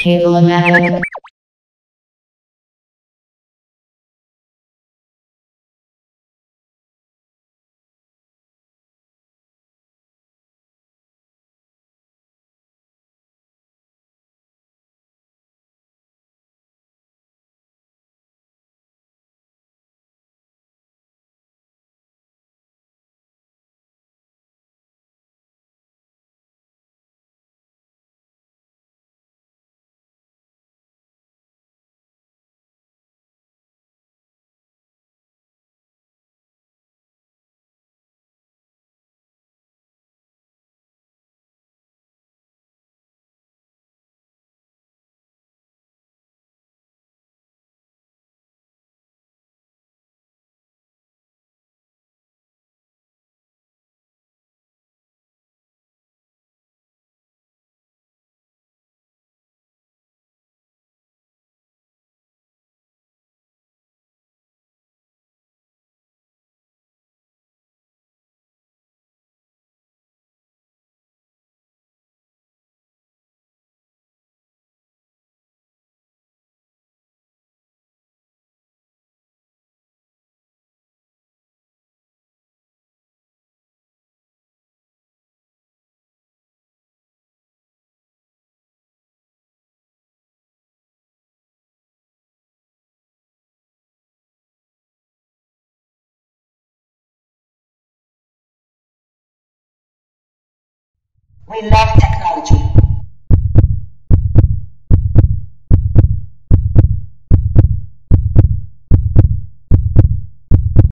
Table We love technology.